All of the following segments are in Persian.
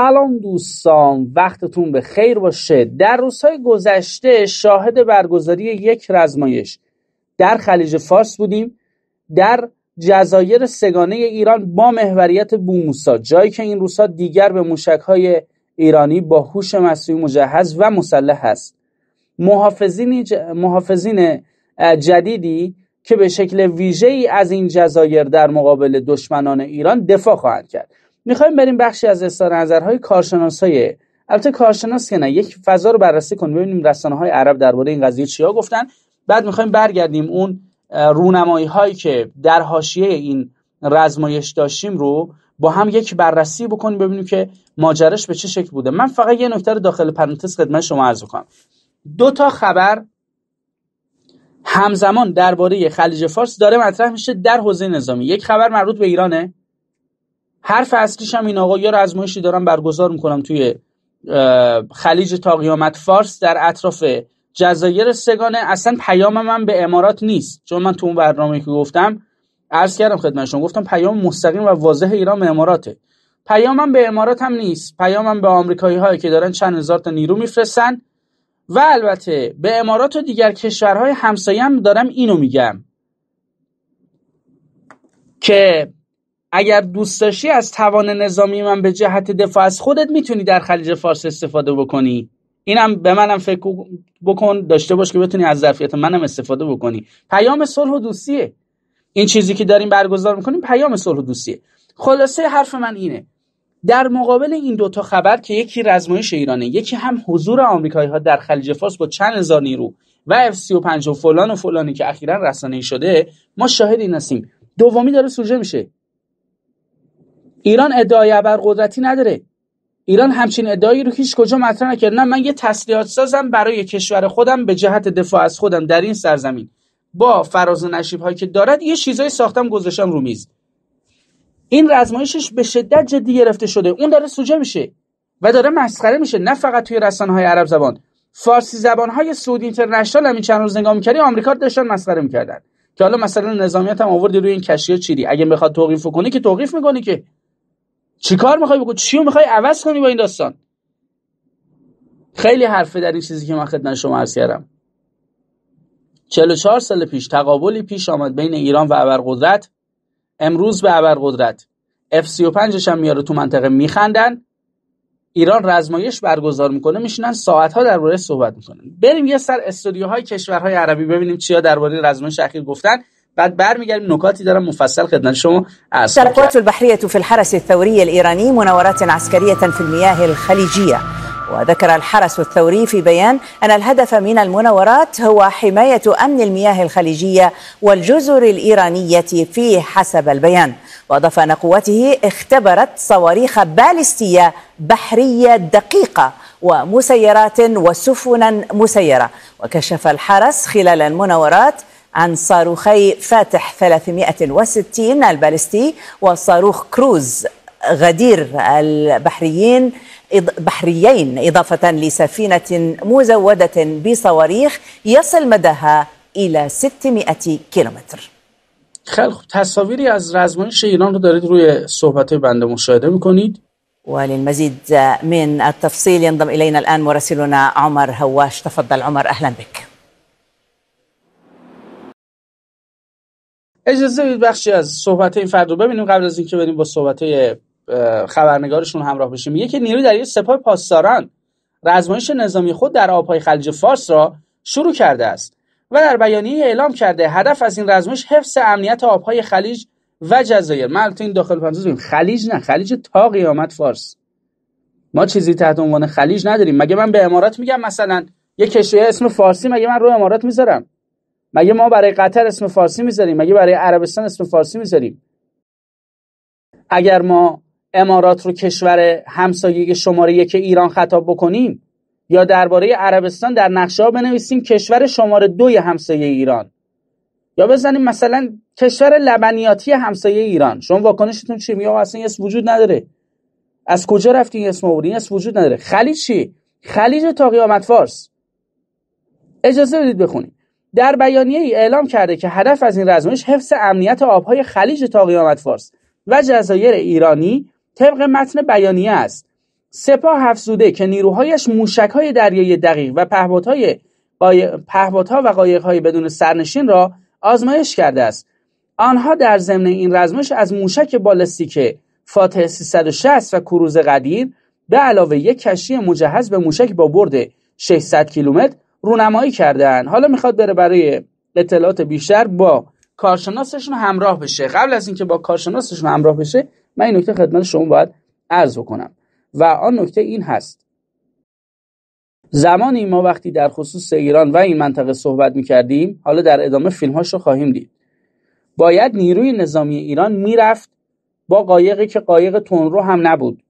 سلام دوستان وقتتون به خیر باشه. در روزهای گذشته شاهد برگزاری یک رزمایش در خلیج فارس بودیم. در جزایر سگانه ایران با محوریت بوموسا جایی که این روزها دیگر به موشکهای ایرانی با هوش مصنوعی مجهز و مسلح است محافظین, محافظین جدیدی که به شکل ویژه ای از این جزایر در مقابل دشمنان ایران دفاع خواهند کرد. می‌خوایم بریم بخشی از اظهار نظرهای کارشناس های البته کارشناس که نه یک فضا رو بررسی کنیم ببینیم رسانه های عرب درباره این قضیه چیا گفتن. بعد می‌خوایم برگردیم اون رونمایی هایی که در حاشیه این رزمایش داشتیم رو با هم یک بررسی بکنیم ببینیم که ماجرش به چه شکل بوده. من فقط یه نکته رو داخل پرانتز خدمت شما عرض کنم دو تا خبر همزمان درباره خلیج فارس داره مطرح میشه در حوزه نظامی. یک خبر مربوط به ایرانه. حرف اصلیش هم این آقا یا رزمایشی دارم برگزار می‌کنم توی خلیج تا قیامت فارس در اطراف جزایر سگانه. اصلا پیام من به امارات نیست. چون من تو اون برنامه که گفتم عرض کردم خدمتشون گفتم پیام مستقیم و واضح ایران به اماراته. پیامم به امارات هم نیست. پیامم به آمریکایی هایی که دارن چند هزار تا نیرو میفرستن. و البته به امارات و دیگر کشورهای همسایه هم دارم اینو میگم که اگر دوست داشتی از توان نظامی من به جهت دفاع از خودت می‌تونی در خلیج فارس استفاده بکنی. اینم به منم فکر بکن داشته باش که بتونی از ظرفیت منم استفاده بکنی. پیام صلح و دوستیه. این چیزی که داریم برگزار می‌کنیم پیام صلح و دوستیه. خلاصه حرف من اینه. در مقابل این دوتا خبر که یکی رزمایش ایرانه یکی هم حضور آمریکایی ها در خلیج فارس با چند هزار نیرو و F35 و فلان و فلانی که اخیرا رسانه‌ای شده ما شاهد این هستیم. دومی داره سوژه میشه. ایران ادعای ابرقدرتی نداره. ایران همچین ادعایی رو هیچ کجا مطرح نکرد نه من یه تسلیحات سازم برای کشور خودم به جهت دفاع از خودم در این سرزمین. با فراز و نشیب هایی که دارد یه چیزایی ساختم گذاشتم رو میز. این رزمایشش به شدت جدی گرفته شده. اون داره سوجه میشه و داره مسخره میشه. نه فقط توی رسانه های عرب زبان. فارسی زبان های سعودی اینترنشنال همین چند روز نگاه می‌کردی آمریکا داشتن مسخره می‌کردن. که حالا مثلا نظامیت هم آوردی روی این کشتی چیری؟ اگه بخواد توقیف کنی که توقیف می‌کنی که. چیکار می‌خوای بکنی چی می‌خوای عوض کنی با این داستان؟ خیلی حرفه در این چیزی که من خدمت شما عرض کردم. 44 سال پیش تقابلی پیش آمد بین ایران و ابرقدرت. امروز به ابرقدرت. F35 هم میاره تو منطقه میخندن. ایران رزمایش برگزار می‌کنه میشینن ساعت ها درباره صحبت می‌کنن. بریم یه سر استودیوهای کشورهای عربی ببینیم چیا درباره رزمایش اخیر گفتن. بعد برمیگردیم نکاتی دارم مفصل خدمت شما القوات البحرية في الحرس الثوري الإيراني مناورات عسكرية في المياه الخليجية وذكر الحرس الثوري في بيان أن الهدف من المناورات هو حماية أمن المياه الخليجية والجزر الإيرانية في حسب البيان. وأضاف أن قواته اختبرت صواريخ باليستية بحرية دقيقة ومسيرات وسفنا مسيرة وكشف الحرس خلال المناورات عن صاروخي فاتح 360 البالستي وصاروخ كروز غدير البحريين بحريين إضافة لسفينة مزودة بصواريخ يصل مداها إلى 600 كيلومتر. خیلی خوب. تصاویری از رزمایش ایران رو دارید روی صحبت بنده مشاهده میکنید. وللمزيد من التفصيل ينضم إلينا الآن مراسلنا عمر هواش. تفضل عمر أهلا بك. اجازه بدید بخشی از صحبت این فرد رو ببینیم قبل از اینکه بریم با صحبت خبرنگارشون همراه بشیم. میگه که نیروی دریایی سپاه پاسداران رزمایش نظامی خود در آبهای خلیج فارس را شروع کرده است و در بیانیه اعلام کرده هدف از این رزمایش حفظ امنیت آبهای خلیج و جزایر. من این داخل پرانتز خلیج نه خلیج تا قیامت فارس. ما چیزی تحت عنوان خلیج نداریم. مگه من به امارات میگم مثلا یه کشوری اسم فارسی مگه من رو امارات می‌ذارم؟ مگه ما برای قطر اسم فارسی می‌ذاریم؟ مگه برای عربستان اسم فارسی می‌ذاریم؟ اگر ما امارات رو کشور همسایه شماره یک ایران خطاب بکنیم یا درباره عربستان در نقشه ها بنویسیم کشور شماره دوی همسایه ایران. یا بزنیم مثلا کشور لبنیاتی همسایه ایران. شما واکنشتون چی میگه اصلا اسم وجود نداره. از کجا رفتین اسم آوردین اسم وجود نداره. خلیج چی؟ خلیج تا قیامت فارس. اجازه بدید بخونیم. در بیانیه ای اعلام کرده که هدف از این رزمایش حفظ امنیت آبهای خلیج تا قیامت فارس و جزایر ایرانی طبق متن بیانیه است. سپاه افزوده که نیروهایش موشک های دریایی دقیق و پهپادهای پهپادها و قایقهای بدون سرنشین را آزمایش کرده است. آنها در ضمن این رزمایش از موشک بالستیک فاتح 360 و کروز قدیر به علاوه یک کشتی مجهز به موشک با برد 600 کیلومتر رونمایی کردن. حالا می‌خواد بره برای اطلاعات بیشتر با کارشناسشون همراه بشه. قبل از اینکه با کارشناسشون همراه بشه من این نکته خدمت شما باید عرض کنم و آن نکته این هست. زمانی ما وقتی در خصوص ایران و این منطقه صحبت می‌کردیم حالا در ادامه فیلم رو خواهیم دید. باید نیروی نظامی ایران می‌رفت با قایقی که قایق تونرو هم نبود.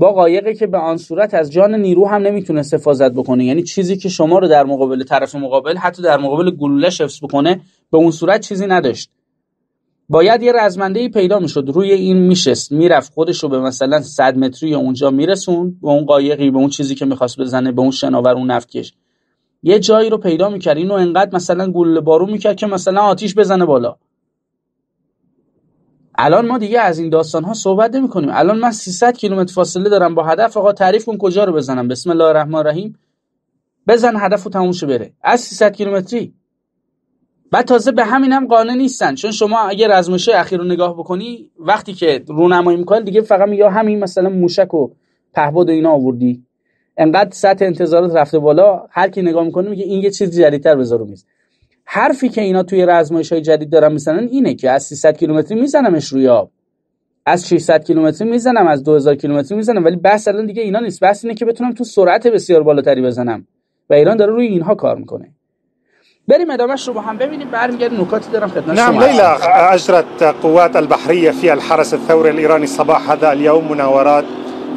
با قایقی که به آن صورت از جان نیرو هم نمی‌تونه حفاظت بکنه. یعنی چیزی که شما رو در مقابل طرف مقابل حتی در مقابل گلوله حفظ بکنه به اون صورت چیزی نداشت. باید یه رزمنده پیدا می‌شد. روی این میشست. می‌رفت خودش رو به مثلا 100 متری اونجا میرسون به اون قایقی به اون چیزی که می‌خواست بزنه به اون شناور اون نفتکش. یه جایی رو پیدا می‌کرد. اینو انقدر مثلا گلوله بارون می‌کرد که مثلا آتیش بزنه بالا. الان ما دیگه از این داستان ها صحبت نمی کنیم الان من 300 کیلومتر فاصله دارم با هدف. آقا تعریف کن کجا رو بزنم. بسم الله الرحمن الرحیم. بزن هدف رو تموم بره. از 300 کیلومتری. بعد تازه به همین هم قانع نیستن. چون شما اگر رزمایش اخیر رو نگاه بکنی وقتی که رونمایی می‌کنن دیگه فقط میگه همین مثلا موشک و پهباد و اینا آوردی. انقدر سطح انتظارات رفته بالا هر کی نگاه می‌کنه میگه این یه چیز جدیدتر بذارو میز. حرفی که اینا توی رزمایش های جدید دارن می‌زنن اینه که از 300 کیلومتری میزنمش روی آب. از 600 کیلومتری می‌زنم از 2000 کیلومتری می‌زنم ولی بحث الان دیگه اینا نیست. بحث اینه که بتونم تو سرعت بسیار بالاتری بزنم. و ایران داره روی اینها کار می‌کنه. بریم ادامهش رو با هم ببینیم. برمیگردیم. نکاتی دارم خدمت نعم ليلى اجرت قوات البحريه في الحرس الثوري الايراني صباح هذا اليوم. مناورات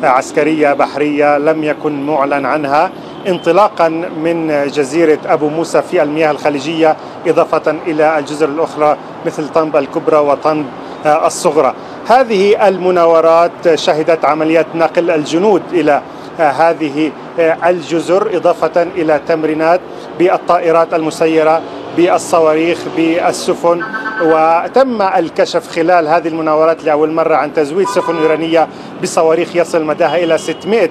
عسكريه بحريه لم يكن معلن عنها. انطلاقا من جزيرة أبو موسى في المياه الخليجية إضافة إلى الجزر الأخرى مثل طنب الكبرى وطنب الصغرى. هذه المناورات شهدت عمليات نقل الجنود إلى هذه الجزر إضافة إلى تمرينات بالطائرات المسيرة بالصواريخ بالسفن. وتم الكشف خلال هذه المناورات لأول مرة عن تزويد سفن إيرانية بصواريخ يصل مداها إلى 600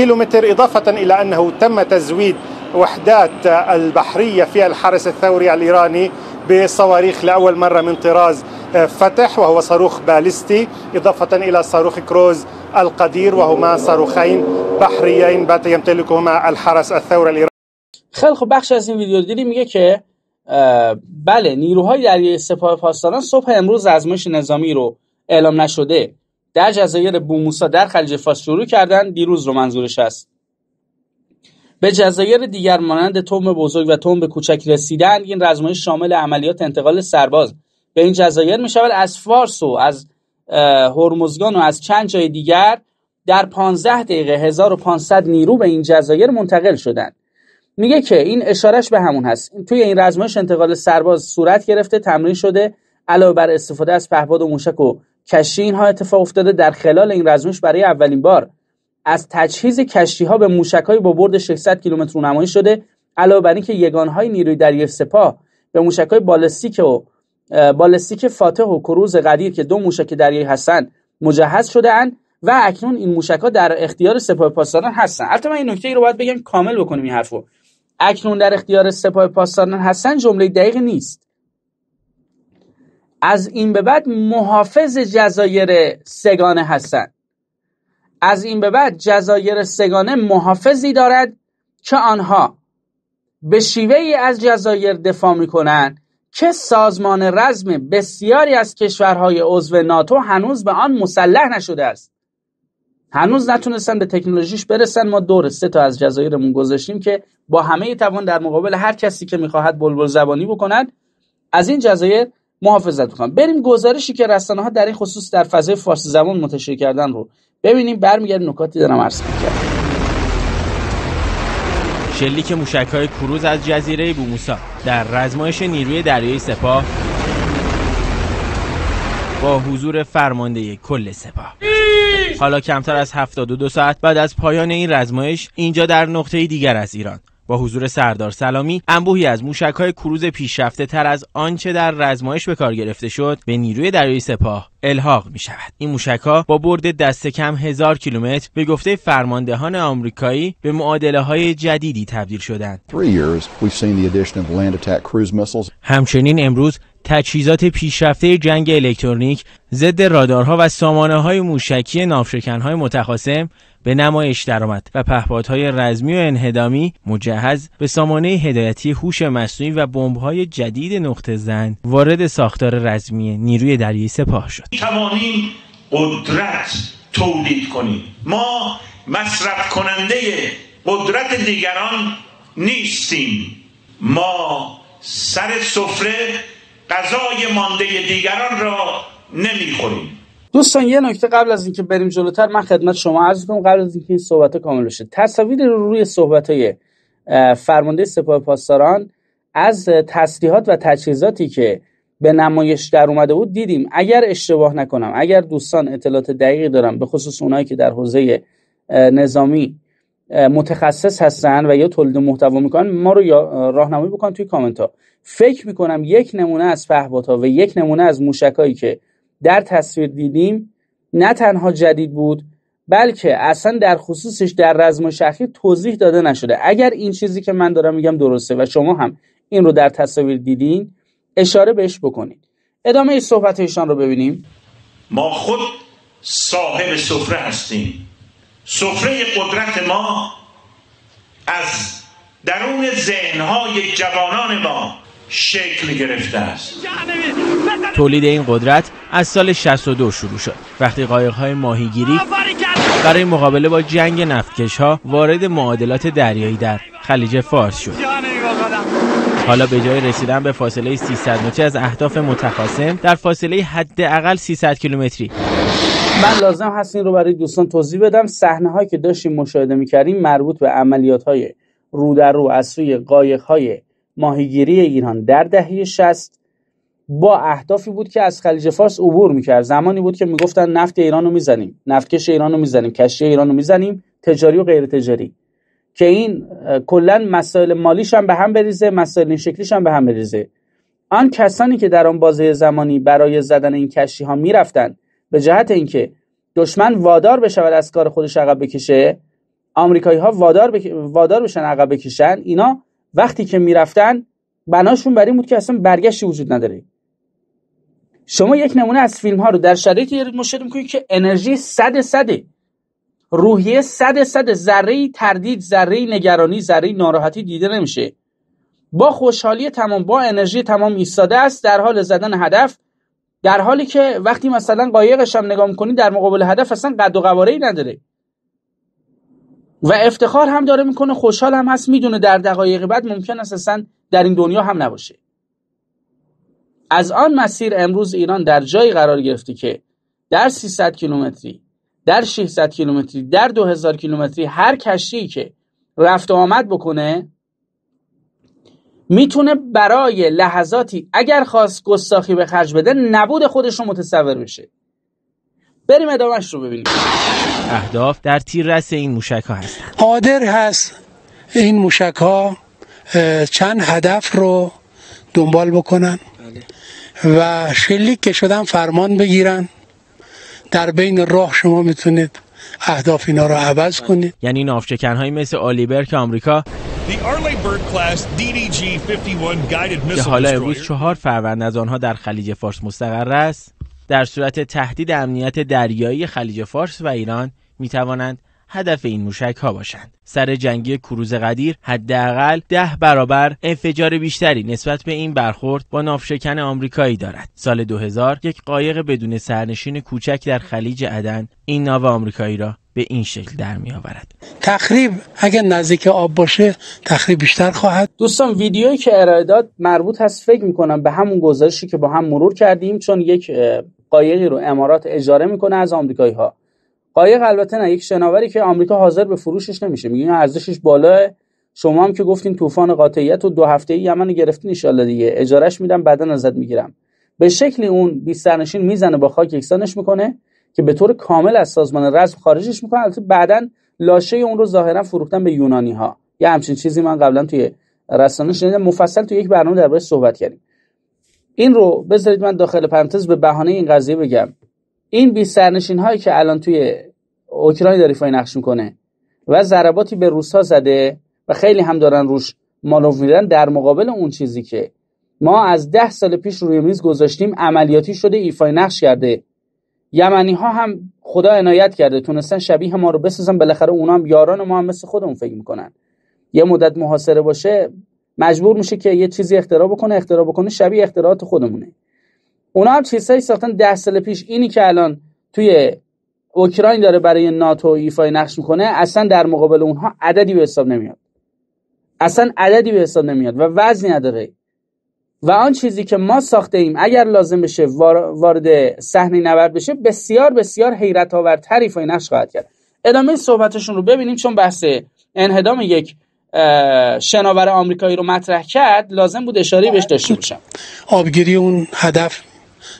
كيلومتر إضافة إلى أنه تم تزويد وحدات البحرية في الحرس الثوري الإيراني بصواريخ لأول مرة من طراز فتح وهو صاروخ باليستي إضافة إلى صاروخ كروز القدير وهما صاروخين بحريين بات يمتلكهما الحرس الثوري الإيراني. خیلی خب بخش از این ویدیو دیدی میگه که بله نیروهای دریایی سپاه پاسداران صبح امروز آزمایش نظامی رو اعلام نشده. در جزایر بوموسا در خلیج فارس شروع کردن دیروز رو منظورش است به جزایر دیگر مانند توم بزرگ و توم کوچک رسیدن این رزمایش شامل عملیات انتقال سرباز. به این جزایر می شود از فارس و از هرمزگان و از چند جای دیگر در 15 دقیقه 1500 نیرو به این جزایر منتقل شدند. میگه که این اشارش به همون هست. توی این رزمایش انتقال سرباز صورت گرفته تمرین شده علاوه بر استفاده از پهپاد و موشک و کشتی اینها اتفاق افتاده در خلال این رزمایش برای اولین بار. از تجهیز کشتی ها به موشک های با برد 600 کیلومتر رونمایی شده علاوه بر اینکه یگان های نیروی دریایی سپاه به موشک های بالستیک و بالستیک فاتح و کروز قدیر که دو موشک دریایی هستند مجهز شده اند و اکنون این موشک ها در اختیار سپاه پاسداران هستند. البته من این نکته ای رو باید بگم کامل بکنیم این حرفو. اکنون در اختیار سپاه پاسداران هستند جمله دقیق نیست. از این به بعد محافظ جزایر سگانه هستند از این به بعد جزایر سگانه محافظی دارد که آنها به شیوه ای از جزایر دفاع می کنند که سازمان رزم بسیاری از کشورهای عضو ناتو هنوز به آن مسلح نشده است. هنوز نتونستن به تکنولوژیش برسن. ما دور سه تا از جزایرمون گذاشتیم که با همه توان در مقابل هر کسی که می‌خواهد بلبل زبانی بکند از این جزایر محافظت کنم بریم گزارشی که رسانه ها در این خصوص در فضای فارسی زبان منتشر کردن رو ببینیم. برمیگردیم نکاتی دارم عرض می‌کنم. شلیک موشک های کروز از جزیره بوموسا در رزمایش نیروی دریایی سپاه با حضور فرمانده کل سپاه. حالا کمتر از 72 ساعت بعد از پایان این رزمایش اینجا در نقطه دیگر از ایران. با حضور سردار سلامی انبوهی از موشکهای کروز پیشرفته تر از آنچه در رزمایش به کار گرفته شد به نیروی دریایی سپاه الحاق می شود این موشک با برد دست کم هزار کیلومتر به گفته فرماندهان آمریکایی به معادله های جدیدی تبدیل شدند. همچنین امروز تجهیزات پیشرفته جنگ الکترونیک ضد رادارها و سامانه های موشکی نافشکنهای متخاصم به نمایش درآمد و پهپادهای رزمی و انهدامی مجهز به سامانه هدایتی هوش مصنوعی و بمب‌های جدید نقطه زن وارد ساختار رزمی نیروی دریایی سپاه شد. توانیم قدرت تولید کنیم. ما مصرف کننده قدرت دیگران نیستیم. ما سر سفره غذای مانده دیگران را نمی‌خوریم. دوستان یه نکته قبل از اینکه بریم جلوتر من خدمت شما عرض کنم قبل از اینکه این صحبت کامل بشه تصاویر رو روی صحبت های فرمانده سپاه پاسداران از تسلیحات و تجهیزاتی که به نمایش در اومده بود دیدیم. اگر اشتباه نکنم اگر دوستان اطلاعات دقیقی دارم به خصوص اونایی که در حوزه نظامی متخصص هستن و یا تولید محتوا می‌کنن ما رو راهنمایی بکن توی کامنت ها فکر می‌کنم یک نمونه از پهپادها و یک نمونه از موشکایی که در تصویر دیدیم نه تنها جدید بود بلکه اصلا در خصوصش در رزم شخصی توضیح داده نشده. اگر این چیزی که من دارم میگم درسته و شما هم این رو در تصاویر دیدین اشاره بهش بکنید. ادامه صحبت ایشان رو ببینیم. ما خود صاحب سفره هستیم. سفره قدرت ما از درون ذهنهای جوانان ما شکل گرفته است. تولید این قدرت از سال 62 شروع شد. وقتی قایق‌های ماهیگیری برای مقابله با جنگ نفتکش ها وارد معادلات دریایی در خلیج فارس شد. حالا به جای رسیدن به فاصله 300 متری از اهداف متخاصم در فاصله حداقل 300 کیلومتری. من لازم هست این رو برای دوستان توضیح بدم. صحنه هایی که داشتیم مشاهده می‌کردیم مربوط به عملیات های رو در رو از سوی قایق های ماهیگیری ایران در دهه 60 با اهدافی بود که از خلیج فارس عبور می‌کرد. زمانی بود که می‌گفتن نفت ایران رو می‌زنیم نفتکش ایران رو می‌زنیم کشتی ایران رو می‌زنیم تجاری و غیر تجاری. که این کلا مسائل مالیش هم به هم بریزه مسائل این شکلیش هم به هم بریزه. آن کسانی که در آن بازه زمانی برای زدن این کشتی ها می‌رفتن به جهت اینکه دشمن وادار بشود از کار خودش عقب بکشه آمریکایی ها وادار, بک... وادار بشن عقب بکشن اینا وقتی که می‌رفتن بناشون بر این بود که اصلا برگشتی وجود نداره. شما یک نمونه از فیلم ها رو در شرایطی مشاهده می‌کنید که انرژی صد صده. روحیه صد صد ذره تردید ذره نگرانی ذره ناراحتی دیده نمیشه. با خوشحالی تمام با انرژی تمام ایستاده است در حال زدن هدف. در حالی که وقتی مثلا قایقش هم نگاه می‌کنید در مقابل هدف اصلا قد و قواره نداره. و افتخار هم داره می‌کنه خوشحال هم هست می‌دونه در دقایق بعد ممکن است اصلا در این دنیا هم نباشه. از آن مسیر امروز ایران در جایی قرار گرفته که در 300 کیلومتری در 600 کیلومتری در 2000 کیلومتری هر کشتی که رفت و آمد بکنه می‌تونه برای لحظاتی اگر خواست گستاخی به خرج بده نبود خودش رو متصور بشه. بریم ادامهش رو ببینیم. اهداف در تیررس این موشک ها هست قادر هست این موشک ها چند هدف رو دنبال بکنن و شلیک که شدن فرمان بگیرن. در بین راه شما می‌تونید اهداف اینا رو عوض کنید. یعنی نافچکن های مثل آلیبر که آمریکا که حالا امروز چهار فروند از آنها در خلیج فارس مستقر است. در صورت تهدید امنیت دریایی خلیج فارس و ایران می توانند هدف این موشک ها باشند. سر جنگی کروز قدیر حداقل ده برابر انفجار بیشتری نسبت به این برخورد با نافشکن آمریکایی دارد. سال 2000 یک قایق بدون سرنشین کوچک در خلیج عدن این ناو آمریکایی را به این شکل در می آورد تخریب اگر نزدیک آب باشه تخریب بیشتر خواهد. دوستان ویدیویی که ارائه داد مربوط هست. فکر می کنم به همون گزارشی که با هم مرور کردیم چون یک قایقی رو امارات اجاره می‌کنه از آمریکایی ها قایق البته نه یک شناوری که آمریکا حاضر به فروشش نمیشه. میگه ارزشش بالاه شما هم که گفتین طوفان قاطعیت و دو هفته یمن گرفتین ان دیگه. اجارهش میدم بعدا ازت می‌گیرم. به شکلی اون 20 سرنشین می‌زنه با خاک یکسانش می‌کنه که به طور کامل از سازمان رزم خارجش می‌کنه. البته بعدا لاشه اون رو ظاهرا فروختن به یونانی ها یه همچین چیزی من قبلا توی رسانه شنیدم. مفصل توی یک برنامه درباره صحبت کردیم. این رو بذارید من داخل پرانتز به بهانه این قضیه بگم. این بی سرنشین هایی که الان توی اوکراین داره فای نقش می‌کنه و ضرباتی به روسا زده و خیلی هم دارن روش مانور میدن در مقابل اون چیزی که ما از ده سال پیش روی میز گذاشتیم عملیاتی شده ایفای نقش کرده. یمنی ها هم خدا عنایت کرده تونستن شبیه ما رو بسازن بالاخره اونا هم یاران ما هم مثل خودمون فکر می‌کنن. یه مدت محاصره باشه مجبور میشه که یه چیزی اختراع بکنه اختراع بکنه شبیه اختراعات خودمونه. اونا هم چیزهایی ساختن ده سال پیش. اینی که الان توی اوکراین داره برای ناتو ایفای نقش می‌کنه اصلا در مقابل اونها عددی به حساب نمیاد. اصلا عددی به حساب نمیاد و وزنی نداره. و آن چیزی که ما ساخته ایم اگر لازم بشه وارد صحنه نبرد بشه بسیار بسیار حیرت آورتر ایفای نقش خواهد کرد. ادامه صحبتشون رو ببینیم چون بحث انهدام یک شناور آمریکایی رو مطرح کرد لازم بود اشاره بهش داشته باشم. آبگیری اون هدف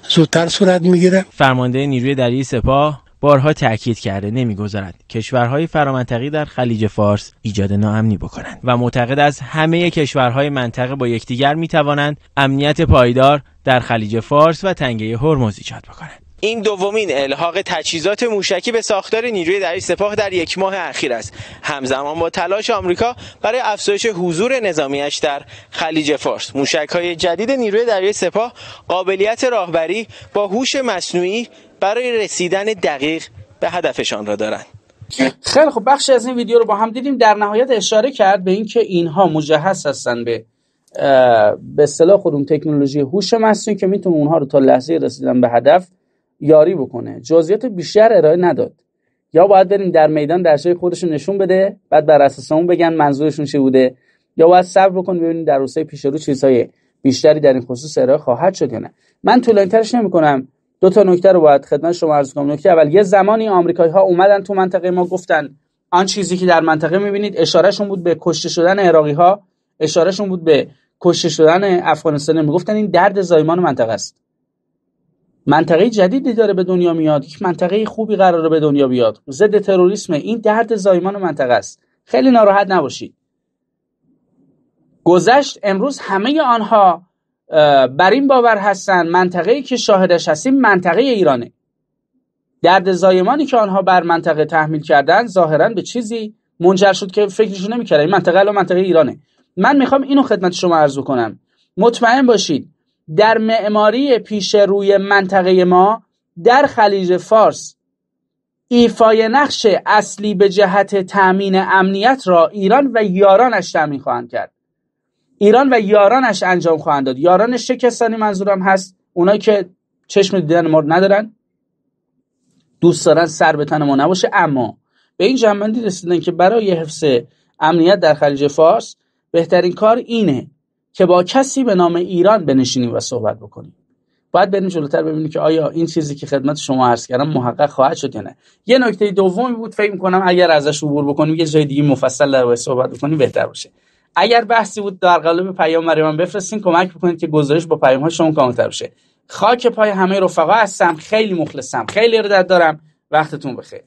زودتر صورت می‌گیره. فرمانده نیروی دریایی سپاه بارها تاکید کرده نمی‌گذارد کشورهای فرامنطقی در خلیج فارس ایجاد ناامنی بکنند و معتقد از همه کشورهای منطقه با یکدیگر می‌توانند امنیت پایدار در خلیج فارس و تنگه هرمز ایجاد بکنند. این دومین الحاق تجهیزات موشکی به ساختار نیروی دریایی سپاه در یک ماه اخیر است. همزمان با تلاش آمریکا برای افزایش حضور نظامیش در خلیج فارس موشک‌های جدید نیروی دریایی سپاه قابلیت راهبری با هوش مصنوعی برای رسیدن دقیق به هدفشان را دارند. خیلی خب بخشی از این ویدیو رو با هم دیدیم. در نهایت اشاره کرد به اینکه اینها مجهز هستن به به اصطلاح خودمون تکنولوژی هوش مصنوعی که می‌تونه اونها رو تا لحظه رسیدن به هدف یاری بکنه. جزئیات بیشتر ارائه نداد. یا باید بریم در میدان در جای خودشون نشون بده بعد بر اساس اون بگن منظورشون چی بوده. یا باید صبر بکنیم ببینیم در روزهای پیش رو چیزهای بیشتری در این خصوص ارائه خواهد شد یا نه. من طولانی‌ترش نمی‌کنم. دو تا نکته رو باید خدمت شما عرض کنم. نکته اول یه زمانی آمریکایی ها اومدن تو منطقه ما گفتن آن چیزی که در منطقه می‌بینید اشارهشون بود به کشته شدن عراقی ها اشارهشون بود به کشته شدن افغانستان. می‌گفتن این درد زایمان منطقه است. منطقه جدیدی داره به دنیا میاد یک منطقه خوبی قراره به دنیا بیاد. ضد تروریسم این درد زایمان منطقه است. خیلی ناراحت نباشید. گذشت امروز همه آنها بر این باور هستن منطقه‌ای که شاهدش هستیم منطقه ایرانه. درد زایمانی که آنها بر منطقه تحمیل کردن ظاهرا به چیزی منجر شد که فکرشون نمی‌کردن. این منطقه الان منطقه ایرانه. من می‌خوام اینو خدمت شما عرض کنم مطمئن باشید در معماری پیش روی منطقه ما در خلیج فارس ایفای نقش اصلی به جهت تأمین امنیت را ایران و یارانش تأمین خواهند کرد. ایران و یارانش انجام خواهند داد. یارانش چه کسانی منظورم هست. اونایی که چشم دیدن ما ندارن. دوست دارن سر به تن ما نباشه. اما به این جنبندی رسیدن که برای حفظ امنیت در خلیج فارس بهترین کار اینه که با کسی به نام ایران بنشینیم و صحبت بکنیم باید بریم جلوتر ببینیم که آیا این چیزی که خدمت شما عرض کردم محقق خواهد شد یا نه. یه نکته دومی بود فکر می‌کنم اگر ازش عبور بکنیم یه جای دیگه مفصل در صحبت بکنیم بهتر باشه. اگر بحثی بود در قالب پیام برای من بفرستین کمک بکنید که گزارش با پیام های شما کاملتر بشه. خاک پای همه رفقا هستم خیلی مخلصم خیلی ردت دارم. وقتتون بخیر.